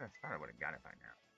I would have got it by now.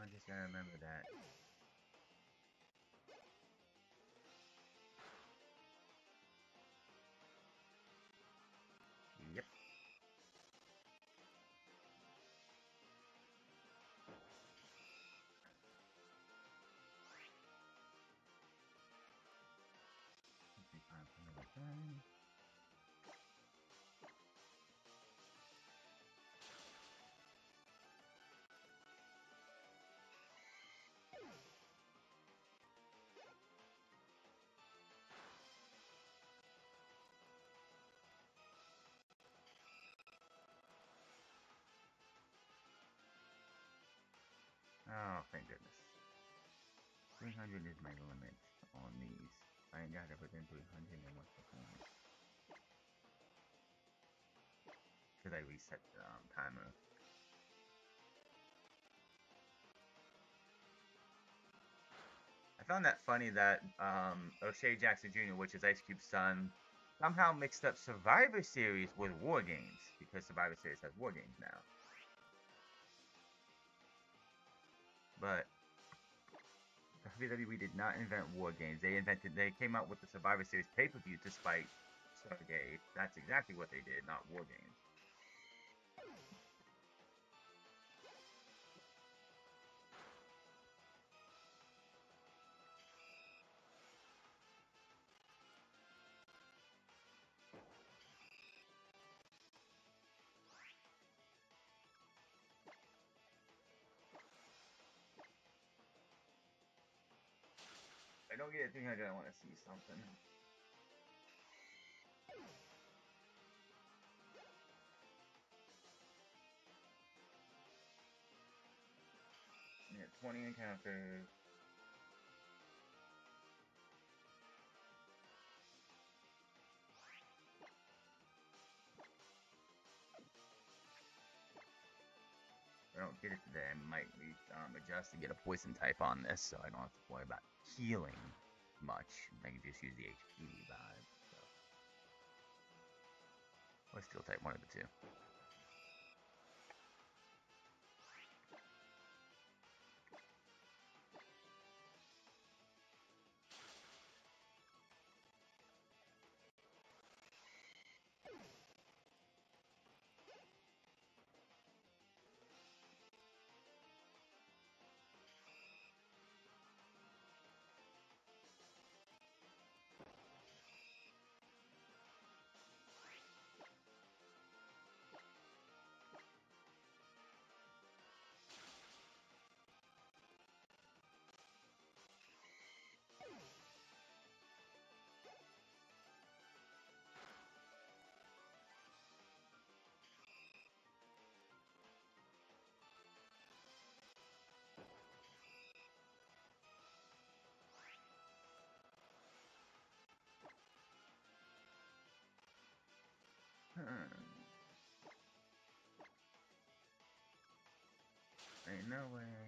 Pentagon just gotta remember that. Oh, thank goodness. 300 is my limit on these. I ain't got it within 300 and what's the point? Because I reset the um, timer. I found that funny that um, O'Shea Jackson Jr., which is Ice Cube's son, somehow mixed up Survivor Series with War Games because Survivor Series has War Games now. But the WWE did not invent War Games. They invented, they came out with the Survivor Series pay-per-view to spite Starrcade. That's exactly what they did, not War Games. Don't get a 300, I want to see something. Yeah, 20 encounters. Get it today, I might re um, adjust to get a poison type on this so I don't have to worry about healing much. I can just use the HP vibe. So. Or steel type, one of the two. Hmm. Ain't no way.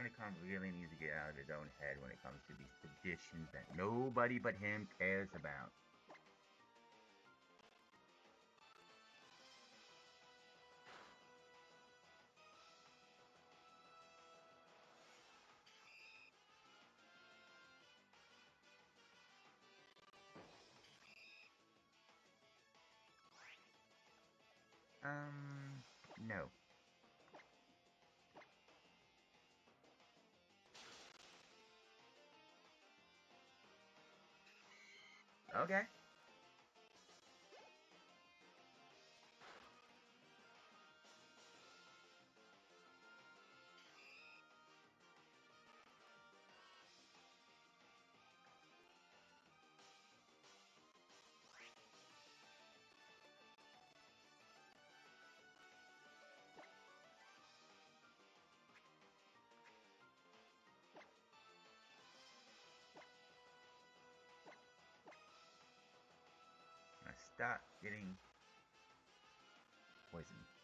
Pentagon really needs to get out of his own head when it comes to these traditions that nobody but him cares about. Um, no. Okay. Stop getting poisoned.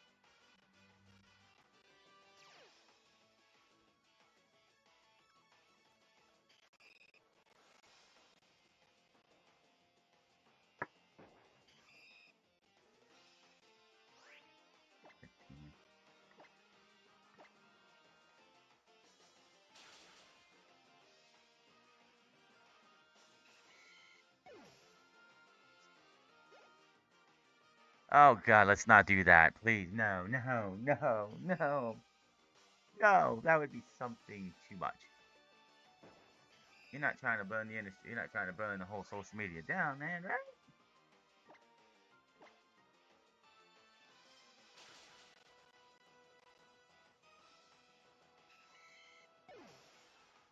Oh god, let's not do that. Please, no, no, no, no. No, that would be something too much. You're not trying to burn the industry. You're not trying to burn the whole social media down, man, right?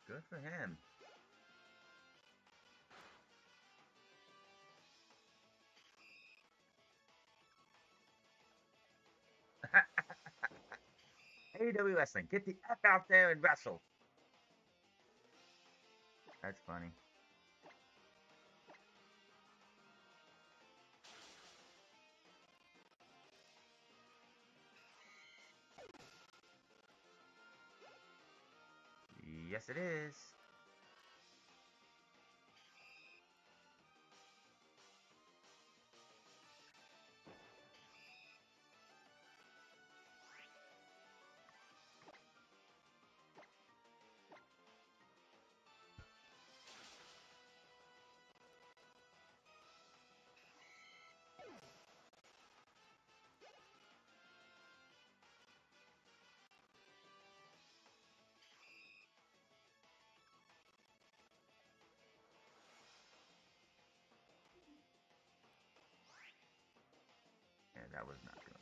Good for him. AEW Wrestling, get the F out there and wrestle. That's funny. Yes, it is. That was not gonna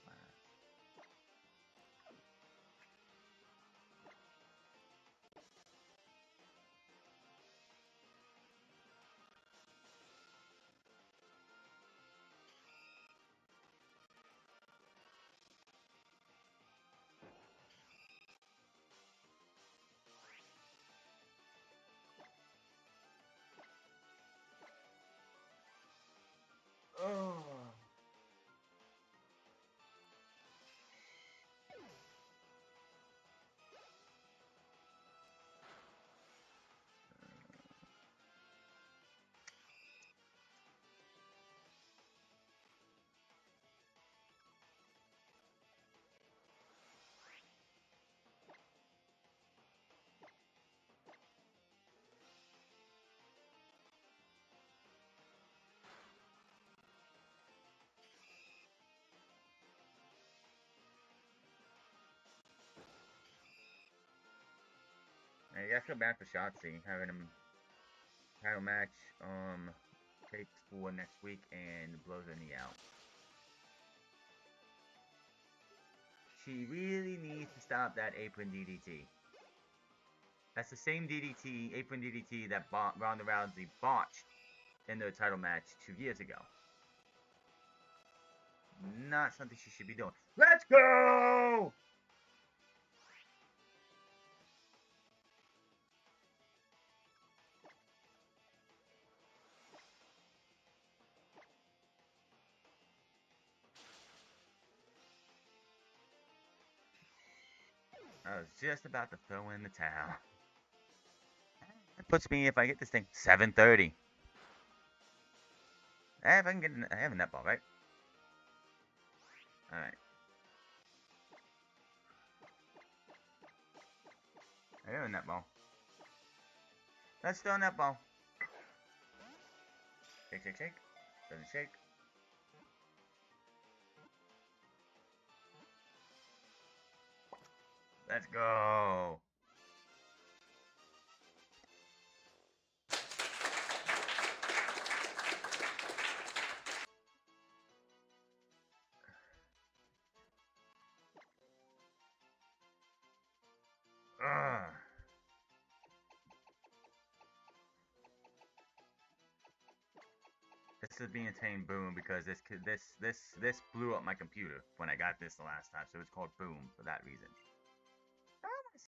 I feel bad for Shotzi having him title match um taped for next week and blows her knee out. She really needs to stop that apron DDT. That's the same DDT, apron DDT that Bo- Ronda Rousey botched in their title match two years ago. Not something she should be doing. Let's go! I was just about to throw in the towel. That puts me, if I get this thing, 7.30. Eh, if I can get, an, I have a Net Ball, right? Alright. I have a Net Ball. Let's throw a Net Ball. Shake, shake, shake. Doesn't shake. Let's go. Ugh. This is being tamed Boom because this this this this blew up my computer when I got this the last time, so it's called Boom for that reason.